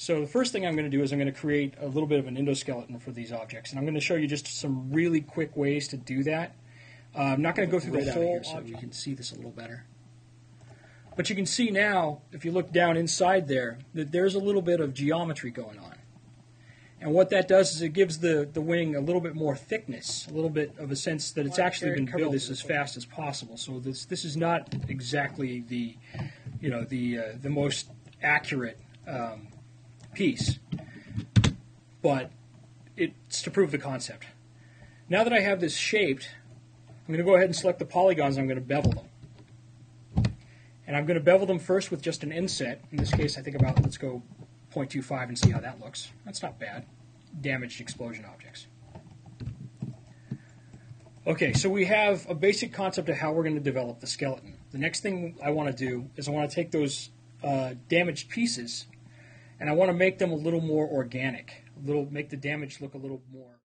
So the first thing I'm going to do is I'm going to create a little bit of an endoskeleton for these objects, and I'm going to show you just some really quick ways to do that. Uh, I'm not going to go through Right the out of whole here so object. you can see this a little better. But you can see now, if you look down inside there, that there's a little bit of geometry going on. And what that does is it gives the, the wing a little bit more thickness, a little bit of a sense that it's Like actually been built curved. as fast as possible. So this this is not exactly the you know the uh, the most accurate um, piece, but it's to prove the concept. Now that I have this shaped, I'm going to go ahead and select the polygons. I'm going to bevel them. And I'm going to bevel them first with just an inset. In this case, I think about, let's go 0.25 and see how that looks. That's not bad. Damaged explosion objects. Okay, so we have a basic concept of how we're going to develop the skeleton. The next thing I want to do is I want to take those uh, damaged pieces and I want to make them a little more organic, a little make the damage look a little more